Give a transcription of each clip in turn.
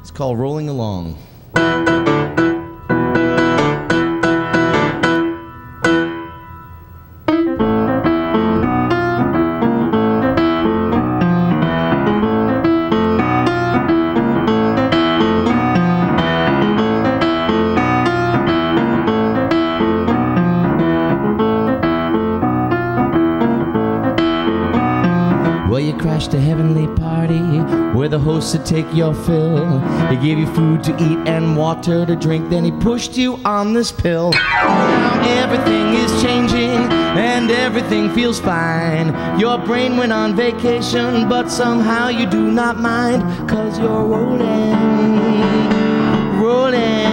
It's called Rolling Along. Crashed a heavenly party where the host would take your fill. He gave you food to eat and water to drink, then he pushed you on this pill. Now everything is changing and everything feels fine. Your brain went on vacation, but somehow you do not mind, cause you're rolling, rolling,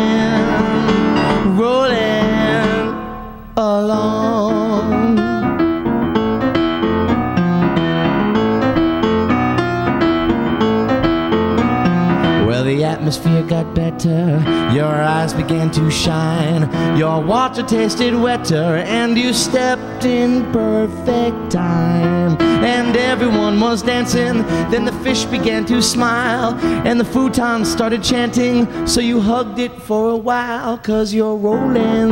the atmosphere got better, your eyes began to shine, your water tasted wetter, and you stepped in perfect time. And everyone was dancing, then the fish began to smile, and the futons started chanting, so you hugged it for a while, cause you're rolling,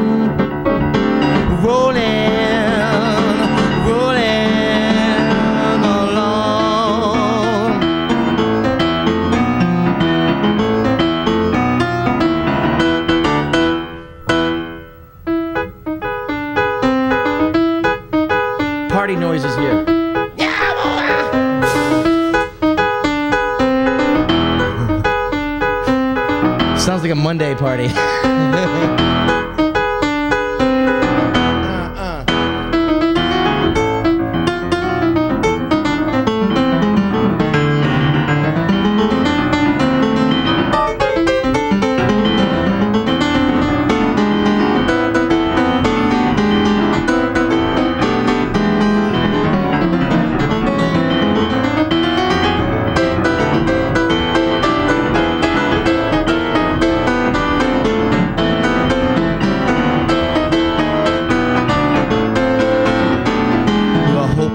rolling Party noises here. Sounds like a Monday party.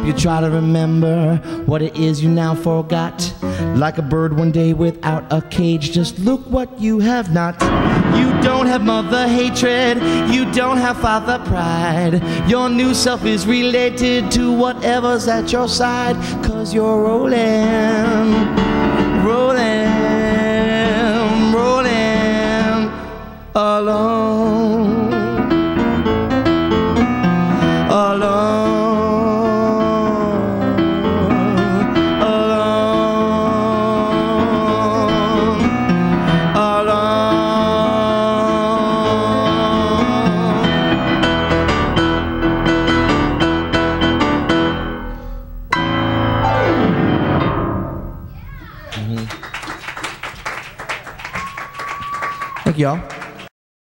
you try to remember what it is you now forgot. Like a bird one day without a cage, just look what you have not. You don't have mother hatred, you don't have father pride. Your new self is related to whatever's at your side, cause you're rolling, rolling, rolling alone. Thank y'all.